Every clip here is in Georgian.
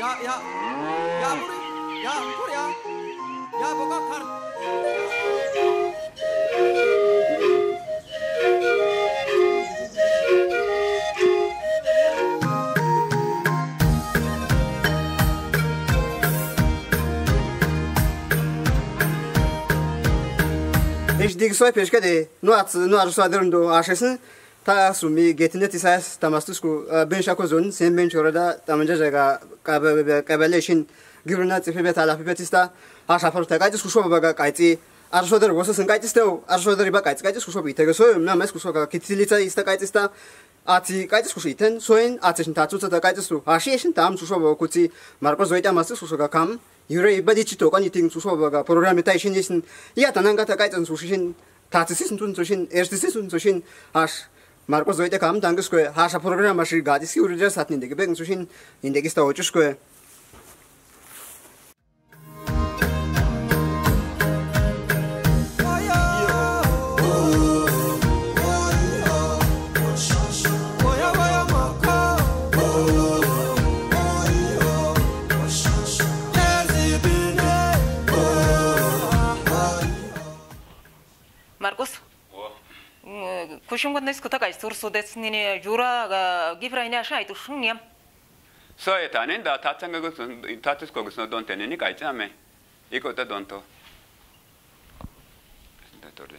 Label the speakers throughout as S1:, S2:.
S1: Ya ya ya vur ya vur ya. Ya baba kar.
S2: Deci, de soi peșcă nu ați nu ajuns la drum de ta sumi getinet isas tamastusku ben shako zon sen ben chorada tamanja jaga kabeleshin guruna tsifebet ala pepetista asha farta gaitis kusho baga kaiti არ შოდერ ვოსა სენ კაიტის თო არ შოდერ იბა კაიტის კაიტის ხუშო ბითე გასო მე მას ხუშო კა კიცილიცა ის და კაიტის და აცი კაიტის ხუში თენ სოენ აცი შენ თაცუცა და კაიტის რუ აში შენ დამ ხუშო ბოკუცი მარკო ზოიტა მას ხუშო კა კამ იურე იბადი ჩიტო კანი თინ ხუშო ბაგა პროგრამი და შენ ისინ ია და ნანგა და კაიტის ხუში შენ თაცის ისინ თუნ ზოშენ ერთის ისინ ზოშენ აშ მარკო ზოიტა კამ დანგესკო ჰაშა პროგრამაში გადის სათნინდე გებენ ზოშენ ინდეგის და
S3: кушунгон нес кутага сурсудец нине юра гибрайна шайт шунгем
S4: so etanen da tatsanga go tatis ko gusno don teneni kaitame ikota donto datorle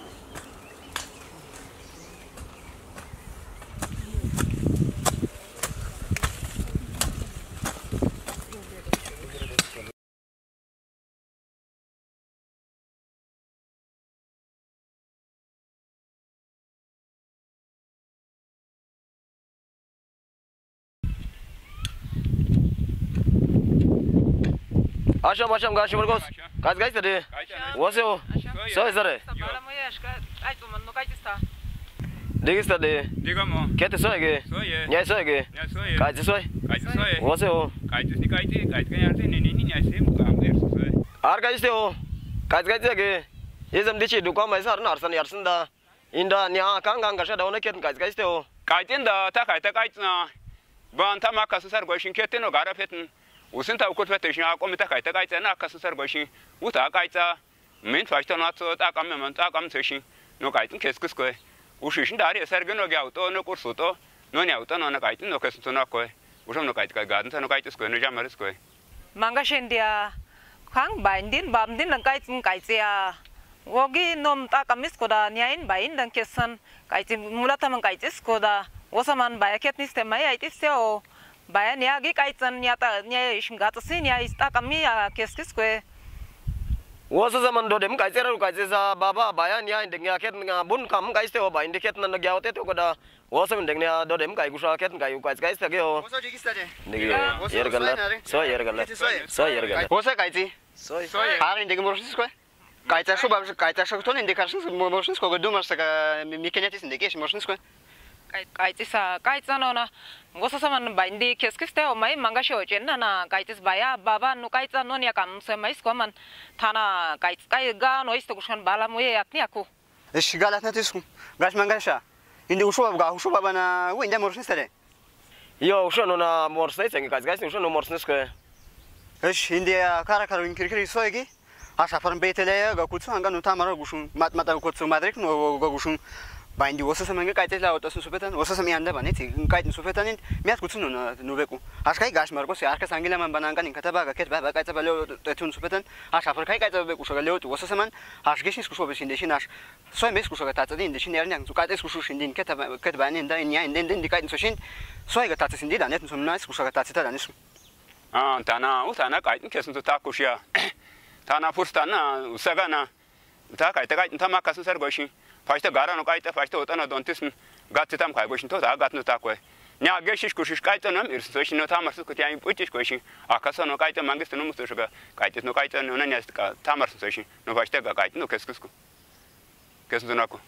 S5: Așa, așa, așa, Burgos. Kați gați tare?
S4: Oseu.
S3: Să
S5: vezi tare.
S3: Să mă ieși, că ai tu, nu gați sta.
S5: De gista de.
S4: Diga mo.
S5: Kete soe ge.
S4: Soe.
S5: Nyai soe ge.
S4: Nyai soe.
S5: Kaite soe.
S4: Kaite soe.
S5: Oseu.
S4: Kaite ni kaite, kaite ka yarte ni ni ni nyai sem kam der soe.
S5: Ar kaite soe. Kaite kaite ge. Yezam dichi du kam aisar nar san yarsin da. Inda ni a kan kan gasha da ona keten kaite kaite soe.
S4: Kaiten da ta kaite kaite na. Ban ta makasasar goshin keten. usinta ukutvetisha komita kaita kaita na kasasargoshi uta kaita min fashta na to ta kam men ta kam tseshi no kaitin keskes ko ushishin dari sargen no gauto no kursuto no nyauto no na kaitin no kesuto na ko usham no kaita gadan no kaitis ko no jamaris ko
S3: manga shendia khang baindin bamdin lang kaitin kaitia wogi nom ta kamis ko da nyain bain dan kesan. Kaitin mulata man kaitis ko da. Wosaman bayaketnis temai aitis teo baya ni agi kaitsan ni ata ni shimgatsi ni aista kamni keskis kwe
S5: wasu zaman do dem kaitse ru kaitse sa baba Baia ni inde nga ket nga bun kam kaitse ho ba inde ket na gya hote to kada wasu inde nga do dem kai gusha ket kai kaitse kaitse ge ho.
S2: Wasu jigi sta je?
S5: Nigi yer galla so yer galla
S4: so yer.
S5: Galla
S2: wasu kaitse
S5: so
S2: har inde ge murshis kwe
S4: kaitse
S2: shu ba kaitse shu to inde kaitse murshis ko do mar sa mikeniatis inde ke murshis kwe
S3: kaitis sa kaitis ano na gusto sa kis kis tayo may mga show chen na na kaitis baya baba nu kaitis ano niya kam sa may isko thana kaitis kay ga no isto kusan bala mo yat niya ko
S2: eh siga lahat na tisku gas mga siya hindi usho baba usho baba na wain na morsnis
S5: yo usho no na morsnis ang kaitis kaitis usho no morsnis ko eh
S2: hindi kara kara in kiri kiri so yagi Asa faran betele ya gakutsu angga nuta mara mat mata gakutsu madrek no gakushun ባይንዲ ወሰሰ መንገ ቃይጤት ላይ ወጣሱ ሱፈተን ወሰሰ ሚያንደ ባኔት ቃይት ሱፈተን ሚያት ጉጽኑ ኑበቁ አሽካይ ጋሽ መርቆስ አርከ ሳንግለ ማን ባናንቀን ከተባ ከት ባ ቃይጠ በለ ወጣቱን ሱፈተን አሽ አፍርካይ ቃይጠ በቁ ሸገለ ወጡ ወሰሰ ማን አሽገሽን ስኩሾ በሽ እንደሽን አሽ ሶይ ሜስ ኩሾ ከታጠዲ እንደሽን ያርን ያን ቃይጠ ስኩሾ ሽንዲን ከተ ከት ባኔ እንዳ እኛ እንደ እንደ እንዲቃይት ሶሽን ሶይ ገታተስ እንዲ ዳነት ሱምና ስኩሾ ከታተታ ዳነሽ
S4: አን ታና ኡታና ቃይጥን ከስንቱ ታኩሽያ ታና ፖስታና ሰጋና ታ ቃይጠ ቃይጥን ታማካስን ሰርጓሽን faște gara nu caită faște o tână dontism gatitam kai goșin tot agat nu takoi nya geșiș cu șiș caită năm ir să și nota mărs cu tiai puciș cu și acasă nu caită mangist nu mustu șuga caită nu caită nu ne asta tamărs să și nu faște ga caită nu kescuscu kesdunacu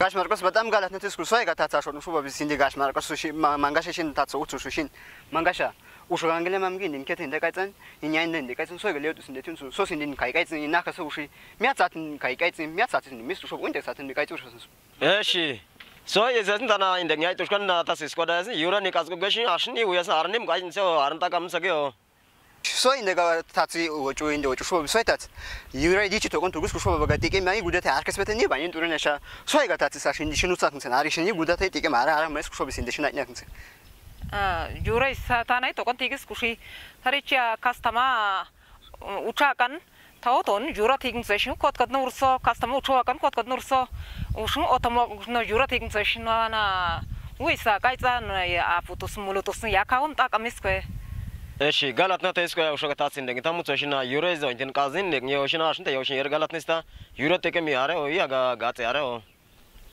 S2: ጋሽ ማርቆስ በጣም ጋላት ነትስኩ ሰው ይጋታታሽ ነው ሹባ ቢሲንዲ ጋሽ ማርቆስ ሹሺ ማንጋሻ ሽን ታጽውቱ ሹሺን ማንጋሻ уши гангеле мамги нин кетен да кайцан инян нин да кайцан сой гале дусин детин су сосин нин кай кайцан ина хаса уши мяцатин кай кайцан мяцатин мис ушо унде сатин кайцу ушо
S5: эши сой езен тана инде няй тушкан на тас сквадазни юра ни казго гаши ашни уяс арним гайн се арнта кам сагео
S2: сой инде га таци очу инде очу шо сой тац юра дичи токон тугус кушо багатике мяй гудате аркас бете не банин туренаша сой га таци сашин дишин уцакнсен аришини гудате тике мара ара мэс кушо бисин дишин айтнакнсен
S3: juura isaa taanay tokkon tiigis kushii taricha kastama uchaakan ta'o toon juura tiigimsa shin kotkot na urso kastama uchuakan kotkot na urso ushin otamo jura juura tiigimsa shin na uisa kaitsa na afutus mulutus ya kawam takamis kwe
S5: Eşi galatna tesko ya uşak tatsin dengin tamu çoşina yure izon tin kazin dengin ya uşina aşın da ya uşin yer galatna ista yure teke mi yare o ya ga gatse yare o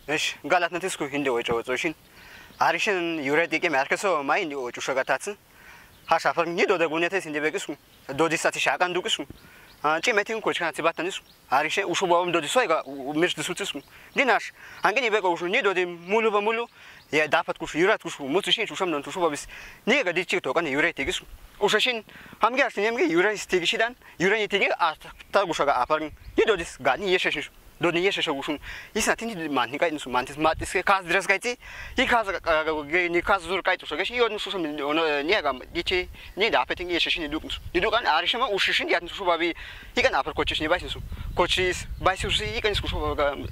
S2: Eşi galatna tesko hindi o çoğu ეშეში ნი დუკნს ნი დუკან არიშმა უშიში დიატ შუ ბაბი იკან აფერ კოჩის ნი ბაისის კოჩის ბაისის იკან შუ დაჭის შუ მის ნოთი ბაისი ნი შუშა გეში აცი ნი დიჩი დუკნი დიჩი დუკნ ნი დიჩი ნი კასტა მუჩა აკუშა გეში კასტა მუჩა გობ შუ ბაბკანაცი ნი ურეს ნი დიჩი თოგანი თინგს არიშმა दोन्ही यशस्वी उसून हीच ना तिने मान्य काय नसू मानतेस मा तिस खास ड्रेस कायची ही खास नी खास जोर काय तुसो कशी यो नसू समज नी गा दिचे नी दापे तिंग यशस्वी नी दुक नसू नी दुक आणि आरशे मा उशीशी यात नसू बाबी ही का नापर कोचिस नी बायस नसू कोचिस बायस उसी ही कन सुसो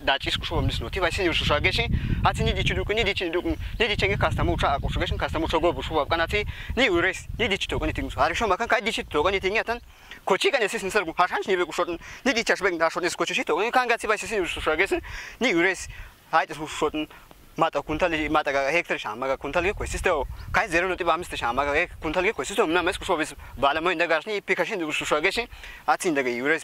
S2: दाचिस कुसो बम नसू ती बायस नी उसू शगेशी आती नी दिचे दुक नी दिचे दुक नी दिचे गे खास तामू उठा कुसो गेशन खास तामू छोगो बुसो बाब कानाती नी उरेस नी दिचे तो कनी तिंग आरशे मा काय दिचे तो कनी तिंग यातन კოჩიკან ეს ისნსერ გუხაშანჩ ნიბეკუშორნ ნიდი ჩაშბეგ ნაშონის კოჩიში თო. კანგაციბა ეს ისუშაგეს ნი ურეს აიტეს უშორნ მატა კუნთალი მატა ჰექტარ შამაგა კუნთალი კოესისტო კაი 0.5 შამაგა ჰექტარ კუნთალი კოესისტო მნა მეს კუშობის ბალამოინდა გაშნი ფიქაშინ უშუშაგეში აცინდა გიურეს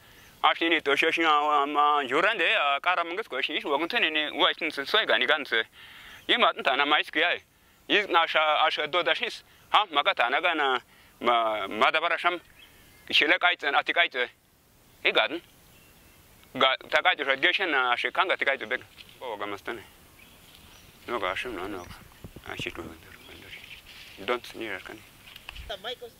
S4: 아시니 또 쇼시나 아마 요란데 까라문게 스코시 이시 원튼이니 와이튼 스소이가 니간스 이마튼 타나 마이스키야 이 나샤 아샤 도다시스 하 마가타 나가나 마 마다바라샴 실레카이츠 아티카이츠 이간 가 타카이츠 레게션 아시 칸가 티카이츠 백 오가 마스타네 노가 아심 나노 아시 또 don't near can the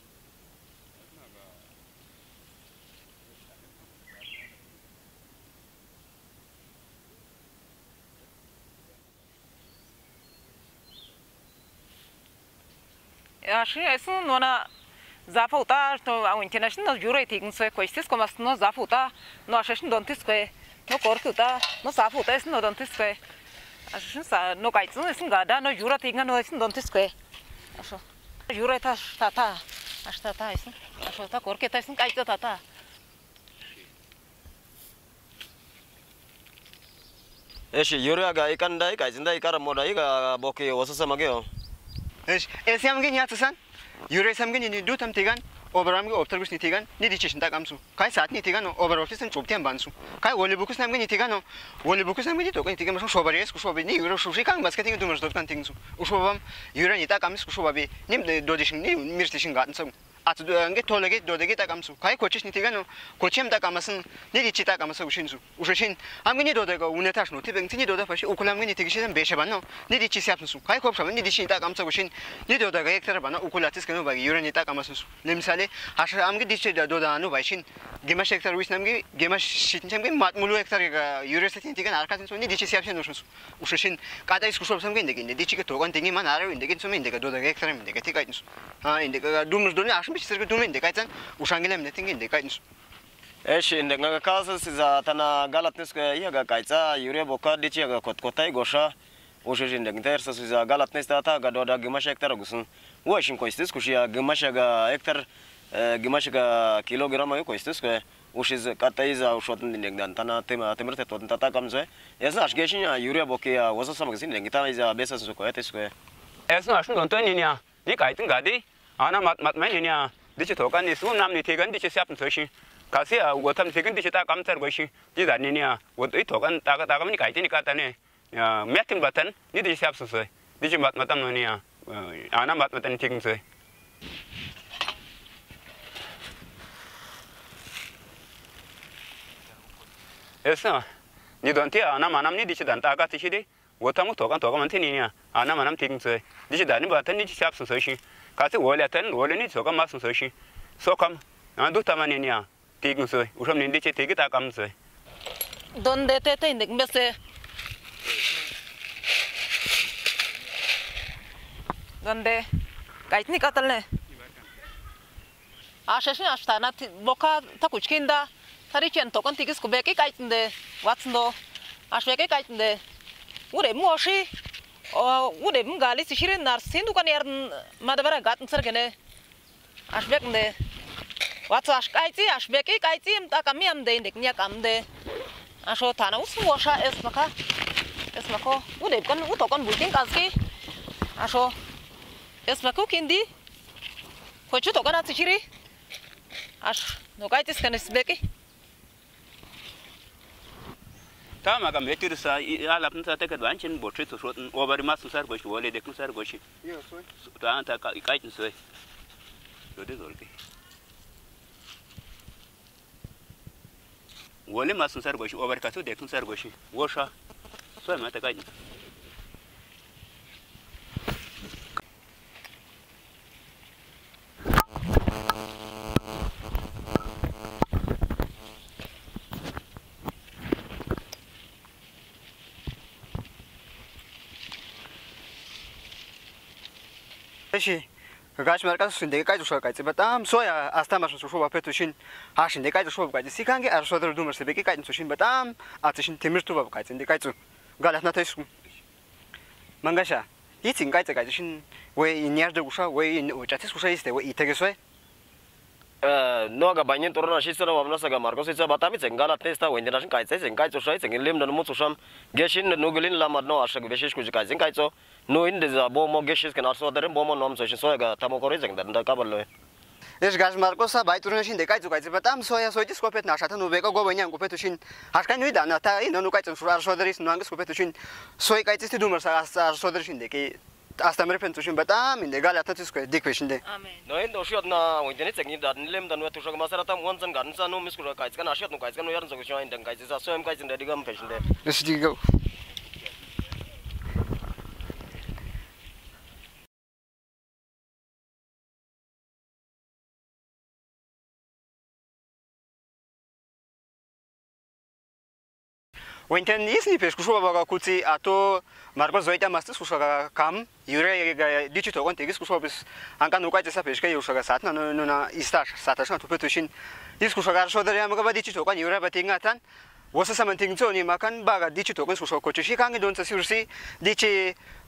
S3: аши айсын она запа ута но аунтинашин но юра тигн сое коистис комас но запа ута но ашашин донтис кое но корки ута но запа ута айсын но донтис кое ашашин са но кайцын айсын гада но юра тигн но айсын донтис кое ашо юра та штата аштата айсын ашо та корки та айсын кайцо тата
S5: Eshi yuri aga ikan dai kaisin dai ikara moda iga boki wasasa mageo.
S2: እሺ ኤስያም ግን ያትሰን ዩሬሰም ግን ይንዱተም ቲጋን ኦበራም ግን ኦፕተር ጉስ ኒቲጋን ኒዲችሽን ጠቀምሱ ካይ ሰዓት ኒቲጋን ኦበር ኦፊስን ጩብቴን ባንሱ ካይ ወልቡኩስ ነም ግን ኒቲጋን ወልቡኩስ ነም ኒቶ ግን ኒቲጋን ሾበሬስ ኩሾበ ኒ ዩሮ ሹሺ ካን ማስከቲንግ ዱመርስ ዶት ካን ቲንግሱ ኡሾባም ዩረን ይጣቃምስ ኩሾባቤ ኒም ዶዲሽን ኒ ሚርቲሽን ጋትን ሰሙ 아주 이게 돌게 돌게 다 감수. 가이 고치시 니티가노 고치엠 다 감았은 니리 치다 감았어 우신수. 우셔신. 암기니 도데가 운에 다시 노.티 뱅티니 도다 파시 우콜람기니 티기시는 베셔반노. 니리 치시 앞수 가이 고프샤면 니리 시다 감서 우신 니 도다가 엑터라 바나 우콜라티스 그노 바기 유레니 다 감았어 냄살에 하셔 암기 디치 도다 아노 바신 게마 섹터 위스남기 게마 신참게 마트물로 엑터가 유레세티 티가 나르카신 소니 디치 시합신 우셔수. 우셔신. 까다 이스쿠소 섬게 인데게 니디치게 도건 땡이만 알아 인데게 소미 인데게 도다가 엑터라 인데게 티가 인수. 아 인데가 둠르도니 아시 mbishi siri kuti umendekai tsani ushangile Ești ndekai nsu
S5: eshi ndengaka kasa siza tana galat neske iyaga kaitsa yure boka dichi yaga kotkotai gosha. Ushishi ndengter sa siza galat nesta ata gadoda gimash hektar gusun uashin koistis kushia gimash yaga hektar gimash yaga kilograma yo koistis ke ushiz kataiza din ndengdan tana tema temerte totin tata kamzwe yasna ashgeshin yure bokia wasa samagzin ndengitana iza besa suko etis ke
S4: yasna ashun gonto ninia ni kaitin gadi ana mat mat mai ne dice to kan ne su nam ne te gan dice sap to shi ka se a go tham te gan dice ta kam tar go shi ji da ne ne wo to to kan ta ka ta kam ni kai ni ka ta ne metin batan ni dice sap so so dice mat matam no ne eh, ana mat matan te gan so Esa, ni don te ana manam ni dice dan ta ka ti shi dai wata mu tokan tokan man tini ya ana manam tin tse ni shi dani ba tani ni shi sun so shi ka tse wala tan wala ni sokan ma sun so shi so kam na du ta ni ya tin tse usham ni ce tigi ta kam tse
S3: don de te te ni ndik mese don de kai ni katal ne a sheshin ashtana boka ta kuchkinda tari chen tokan tigis kubeki kait nde watsndo ashweke kait nde ure moshi ure mgali sishire narsin du kan yarn madabara Aschbecken sergene ashbekne watsa ashkaitsi ashbeki kaitsi im takami am de indek nya kam de asho tana us mosha es maka es mako ure kon uto kon bultin kaski asho es mako kindi kochu to kan atsishiri ash no kaitis kan esbeki
S4: ta ma gam hetir sa ala pun sa take ban cin botri to sotin obari ma sun sar goshi wole de kun sar goshi.
S2: Yo so.
S4: Ta an ta ka kai kin so. To de zolke. Wole ma sun sar goshi obari ka to de kun sar goshi. Wosha so ma ta ka ni Thank you.
S2: მარკას შენ დეგა კაი შოა კაი ბატამ სოია ასთამაშო შოა ფეთო შინ აშინ დეგა შოა კაი სიკანგი არ დრო დუმერს დეგა კაი შინ ბატამ აცი შინ თემირ თუბა კაი დეგა კაი წუ გალათ ნათა ის მანგაშა იცი კაი შინ ვე ინიარ დეგა შოა ვე ინ
S5: უჭათი შოა ის დეგა იტეგე შოა ნოაგა ბაინენ ტორნა შისრა ვამნასაგა მარკოს იცა ბატამი წენ გალათ ტესტა ვენდერა შინ კაი წენ კაი წუშა იცენ ლემ ნო მუცუშამ გეშინ ნუგლინ ლამადნო აშაგ ვეშიშ კუჯი კაი წენ კაი წო ნუ ინ დეზა ბომო გეშის კენ არსო დერენ ბომო ნომ სოშინ სოეგა თამოკორი ზენ და კაბალო
S2: ეს გას მარკოსა ბაიტურნაშინ დე კაი წუ კაი ბატამ სოია სოიჯი სკოპეთ ნაშათა ნუ ვეკო გობენიან კუპეთუ შინ აშკან ნუ და ნათა ინ ნუ კაი წუნ შურა არსო დერის ნუ ანგეს კუპეთუ შინ asta mere pentru și betam ilegal atât cu dic pe șinde.
S5: Noi ndo și atna o internet ni dar nilem dar nu tu joc masara tam wan zan gan nu miscura caiți că nașat nu caiți că nu iar zăgușoai nden caiți să soem caiți nden digam pe șinde.
S2: Nu știu დე ეს დიგო ვინტენ ისნი ფეს კუშობა ბაგა კუცი ატო მარგო ზოიტა მასტის კუშობა კამ იურე დიჩიტო კონტი ის კუშობის ანკან უკაჭე საფეშ კე იუშა სათნა ნუ ნუ ნა ისტაშ სათაშა თუფეთუშინ ის კუშობა გარშო და ამაგა ბა დიჩიტო კან იურე ბატინგათან ვოსა სამანტინგ ზონი მაკან ბაგა დიჩიტო კან კუშობა კოჩი კანგი დონცა სიურსი დიჩი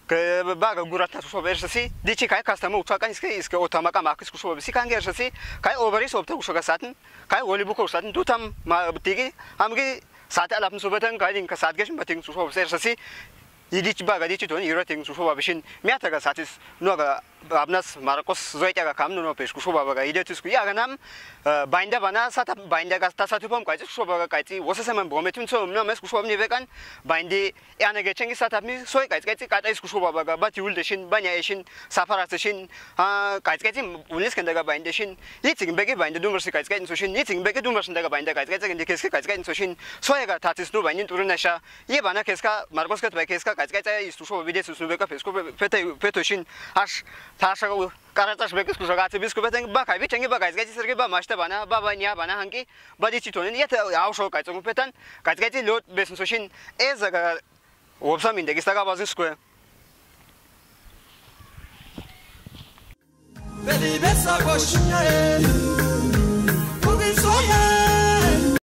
S2: კე ბაგა გურათა კუშობა ერსი დიჩი კაი კასტამო უცაკან ისკე ისკე ოტამაკა მაკის კუშობა სიკანგი ერსი კაი ოვერის ოპტა კუშობა სათნ კაი ოლიბუკო სათნ დუთამ დიგი ამგი saate alaafin sobatan kaadin ka saat gashin batin sufa ba sai sasi yidichi ba gadichi to ni yura tin sufa ba bishin miya ta ga satis no ga baga kaitsi wosesemen bometun so no mes kushoba ni vekan baindi ane ge chengi sata mi soi kaitsi kaitsi kaitsi kushoba baga ba tiul deshin banya eshin safara deshin ha kaitsi kaitsi unis kendaga bainda shin yitzing bege bainda dumers kaitsi kaitsi so shin yitzing bege dumers kendaga bainda kaitsi kaitsi kendi keske kaitsi kaitsi so shin soega tatis no bainin turunasha ye bana keska marcos ket ba keska kaitsi kaitsi istushova vides usnu beka pesko pete peto shin ash თაშა კარატაშ ბეკის კუშა გაცი ბისკუპეტენ ბაკაი ვიჩენგი ბაკაი ზგეცი სერგი ბა მაშტა ბანა ბაბა ნია ბანა ჰანკი ბადი ჩიტონი ნიეთ აუშო კაი წუმ პეტან კაცგეცი ლოთ ბესნ სოშინ ეს ოფსა მინდე გისტაგა ბაზის სკუე
S1: Vedi besa koşun